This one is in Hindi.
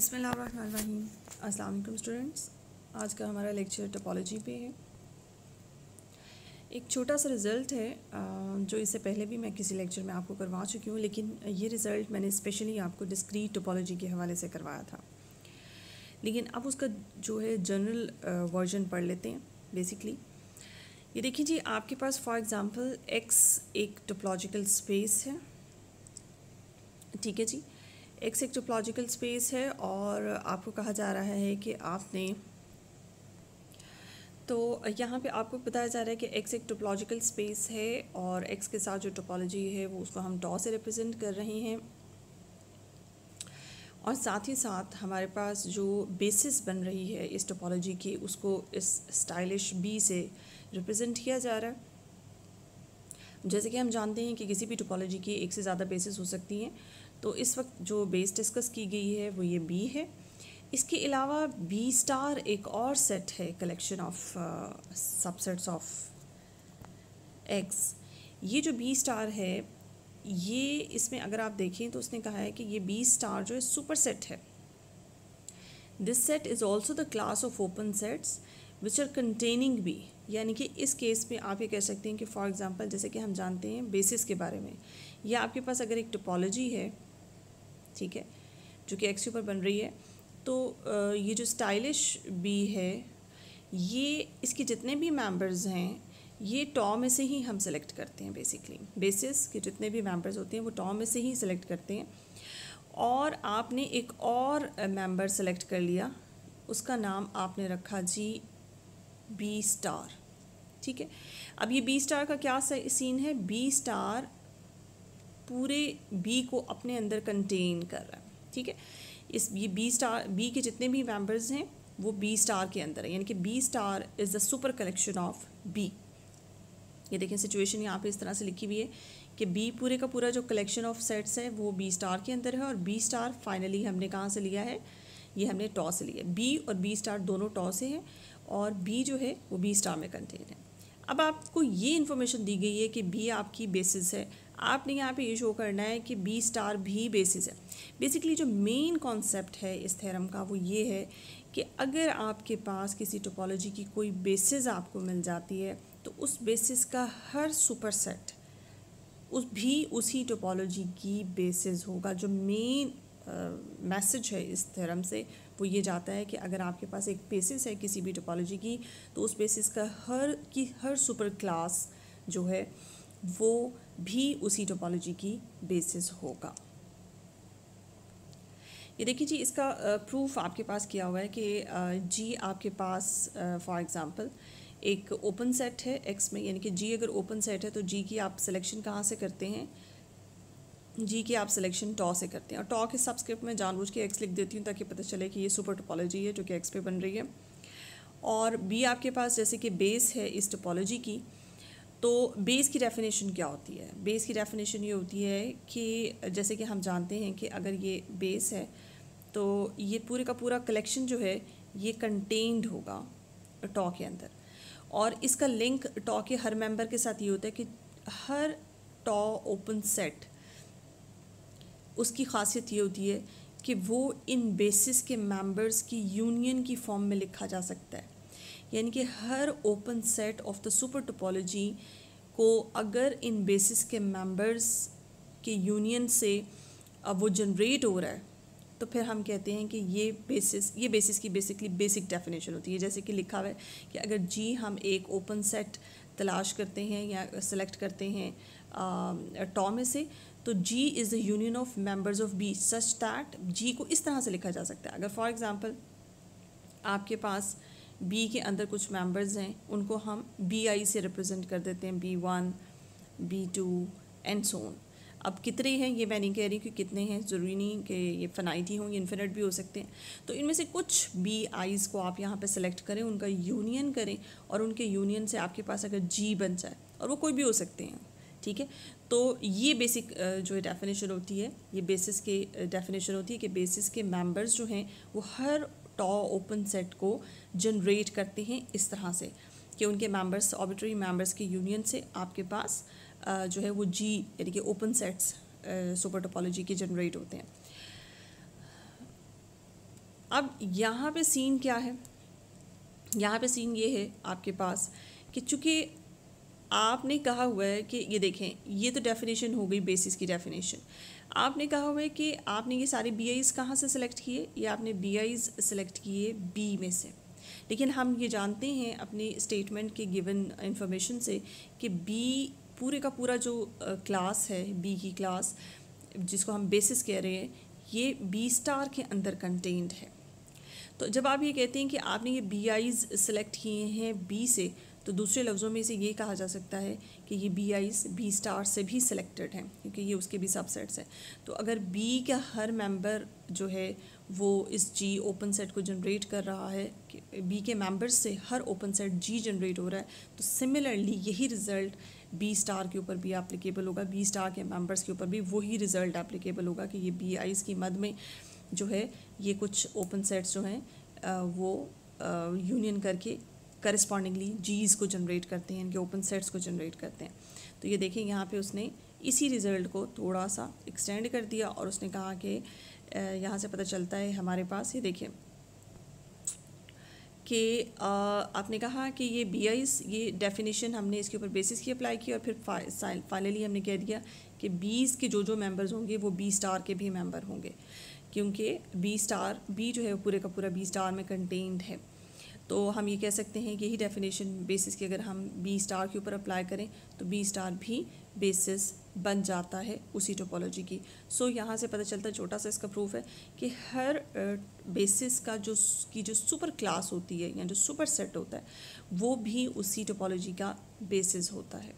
बिसमीम अल्लाम स्टूडेंट्स। आज का हमारा लेक्चर टोपोलॉजी पे है। एक छोटा सा रिज़ल्ट है जो इससे पहले भी मैं किसी लेक्चर में आपको करवा चुकी हूँ, लेकिन ये रिज़ल्ट मैंने स्पेशली आपको डिस्क्रीट टोपोलॉजी के हवाले से करवाया था। लेकिन अब उसका जो है जनरल वर्जन पढ़ लेते हैं बेसिकली ये देखिए जी, आपके पास फॉर एग्ज़ाम्पल एक्स एक टोपोलॉजिकल स्पेस है। ठीक है जी? एक्स एक टोपोलॉजिकल स्पेस है और आपको कहा जा रहा है कि आपने तो यहाँ पे आपको बताया जा रहा है कि एक्स एक टोपोलॉजिकल स्पेस है और एक्स के साथ जो टोपोलॉजी है वो उसको हम टॉ से रिप्रेजेंट कर रहे हैं। और साथ ही साथ हमारे पास जो बेसिस बन रही है इस टोपोलॉजी की, उसको इस स्टाइलिश बी से रिप्रेजेंट किया जा रहा है। जैसे कि हम जानते हैं कि किसी भी टोपोलॉजी की एक से ज़्यादा बेसिस हो सकती हैं। तो इस वक्त जो बेस डिस्कस की गई है, वो ये बी है। इसके अलावा बी स्टार एक और सेट है collection of subsets of X ये जो बी स्टार है, ये इसमें अगर आप देखें तो उसने कहा है कि ये बी स्टार जो है सुपर सेट है। This set is also the class of open sets which are containing B यानी कि इस केस में आप ये कह सकते हैं कि फॉर एग्ज़ाम्पल जैसे कि हम जानते हैं बेसिस के बारे में। या आपके पास अगर एक टोपोलॉजी है ठीक है, जो कि एक्स ऊपर बन रही है। तो ये जो स्टाइलिश बी है, ये, इसके जितने भी मेंबर्स हैं, ये टॉ में से ही हम सेलेक्ट करते हैं बेसिकली बेसिस के जितने भी मेंबर्स होते हैं, वो टॉ में से ही सेलेक्ट करते हैं। और आपने एक और मेंबर सेलेक्ट कर लिया, उसका नाम आपने रखा जी बी स्टार ठीक है? अब ये बी स्टार का क्या सीन है? बी स्टार पूरे बी को अपने अंदर कंटेन कर रहा है, ठीक है? इस ये बी स्टार बी के जितने भी मेंबर्स हैं, वो बी स्टार के अंदर है, यानी कि B star is the super collection of B ये देखें सिचुएशन यहाँ पे इस तरह से लिखी हुई है कि बी पूरे का पूरा जो कलेक्शन ऑफ़ सेट्स है, वो बी स्टार के अंदर है और बी स्टार फाइनली हमने कहाँ से लिया है? ये हमने टॉ से लिया बी और बी स्टार दोनों टॉ से हैं और बी जो है, वो बी स्टार में कंटेन है। अब आपको ये इन्फॉर्मेशन दी गई है कि बी आपकी बेसिस है। आपने यहाँ पे ये शो करना है कि बी स्टार भी बेसिस है। बेसिकली जो मेन कॉन्सेप्ट है इस थेरम का वो ये है कि अगर आपके पास किसी टोपोलॉजी की कोई बेसिस आपको मिल जाती है तो उस बेसिस का हर सुपर सेट उस भी उसी टोपोलॉजी की बेसिस होगा। जो मेन मैसेज uh, है इस थेरम से वो ये जाता है कि अगर आपके पास एक बेसिस है किसी भी टोपोलॉजी की तो उस बेसिस का हर की हर सुपर क्लास जो है वो भी उसी टोपोलॉजी की बेसिस होगा। ये देखिए जी, इसका प्रूफ आपके पास किया हुआ है कि जी आपके पास फॉर एग्ज़ाम्पल एक ओपन सेट है एक्स में, यानी कि जी अगर ओपन सेट है तो जी की आप सिलेक्शन कहाँ से करते हैं? जी की आप सिलेक्शन टॉ से करते हैं। और टॉ के सबस्क्रिप्ट में जानबूझ के एक्स लिख देती हूँ ताकि पता चले कि ये सुपर टोपोलॉजी है जो कि एक्स पे बन रही है। और बी आपके पास जैसे कि बेस है इस टोपोलॉजी की तो बेस की डेफिनेशन क्या होती है? बेस की डेफिनेशन ये होती है कि, जैसे कि हम जानते हैं कि अगर ये बेस है तो ये पूरे का पूरा कलेक्शन जो है, ये कंटेन्ड होगा टॉ के अंदर। और इसका लिंक टॉ के हर मेंबर के साथ ये होता है कि हर टॉ ओपन सेट उसकी खासियत ये होती है कि वो इन बेसिस के मेंबर्स की यूनियन की फॉर्म में लिखा जा सकता है। यानी कि हर open set of the super topology को अगर इन बेसिस के मेंबर्स के यूनियन से वो जनरेट हो रहा है तो फिर हम कहते हैं कि ये बेसिस ये बेसिस की बेसिकली बेसिक डेफिनेशन होती है। जैसे कि लिखा हुआ है कि अगर जी हम एक ओपन सेट तलाश करते हैं या सेलेक्ट करते हैं टॉ में से तो G is the union of members of B such that G को इस तरह से लिखा जा सकता है। अगर फॉर एग्ज़ाम्पल आपके पास बी के अंदर कुछ मेंबर्स हैं, उनको हम बी आई से रिप्रेजेंट कर देते हैं B one B two and so on अब कितने हैं, ये मैं नहीं कह रही कि कितने हैं, ज़रूरी नहीं कि ये फनाइटी हों ये इन्फिनिट भी हो सकते हैं। तो इनमें से कुछ बी आईज़ को आप यहाँ पे सेलेक्ट करें, उनका यूनियन करें, और उनके यूनियन से आपके पास अगर जी बन जाए, और वो कोई भी हो सकते हैं, ठीक है? तो ये बेसिक जो है डेफिनेशन होती है, ये बेसिस के डेफिनेशन होती है कि बेसिस के मेंबर्स जो हैं, वो हर टॉ ओपन सेट को जनरेट करते हैं इस तरह से कि उनके मेंबर्स ऑबिटरी मेंबर्स के यूनियन से आपके पास जो है वो जी यानी कि ओपन सेट्स सुपर टोपोलॉजी के जनरेट होते हैं। अब यहाँ पे सीन क्या है? यहाँ पे सीन ये है आपके पास कि चूँकि आपने कहा हुआ है कि, ये देखें, ये तो डेफिनेशन हो गई बेसिस की डेफिनेशन आपने कहा हुआ है कि आपने ये सारे बी आईज़ कहाँ से सिलेक्ट किए? ये आपने बी आईज़ सिलेक्ट किए बी में से. लेकिन हम ये जानते हैं अपनी स्टेटमेंट के गिवन इंफॉर्मेशन से कि बी पूरे का पूरा जो क्लास है बी की क्लास जिसको हम बेसिस कह रहे हैं, ये बी स्टार के अंदर कंटेंट है. तो जब आप ये कहते हैं कि आपने ये बी आईज़ सेलेक्ट किए हैं बी से तो दूसरे लफ्ज़ों में से ये कहा जा सकता है कि ये बी आईज बी स्टार से भी सिलेक्टेड हैं, क्योंकि ये उसके भी सबसेट्स हैं। तो अगर बी का हर मेंबर जो है, वो इस जी ओपन सेट को जनरेट कर रहा है, कि बी के मेंबर्स से हर ओपन सेट जी जनरेट हो रहा है तो सिमिलरली यही रिज़ल्ट बी स्टार के ऊपर भी एप्लीकेबल होगा बी स्टार के मेंबर्स के ऊपर भी वही रिज़ल्ट एप्लीकेबल होगा कि ये बी आईज़ की मद में जो है, ये कुछ ओपन सेट्स जो हैं वो यूनियन करके करस्पॉन्डिंगली जीज़ को जनरेट करते हैं, इनके ओपन सेट्स को जनरेट करते हैं। तो ये देखें यहाँ पे उसने इसी रिज़ल्ट को थोड़ा सा एक्सटेंड कर दिया और उसने कहा कि यहाँ से पता चलता है हमारे पास, ये देखिए, कि आपने कहा कि ये बी ये डेफिनेशन हमने इसके ऊपर बेसिस की अप्लाई की और फिर फाइनली हमने कह दिया कि बीस के जो जो मेंबर्स होंगे, वो बी स्टार के भी मेंबर होंगे। क्योंकि बी स्टार बी जो है पूरे का पूरा बी स्टार में कंटेंट है। तो हम ये कह सकते हैं यही डेफिनेशन बेसिस की अगर हम बी स्टार के ऊपर अप्लाई करें तो बी स्टार भी बेसिस बन जाता है उसी टोपोलॉजी की। सो so, यहाँ से पता चलता है छोटा सा इसका प्रूफ है कि हर बेसिस का जो की जो सुपर क्लास होती है या जो सुपर सेट होता है वो भी उसी टोपोलॉजी का बेसिस होता है।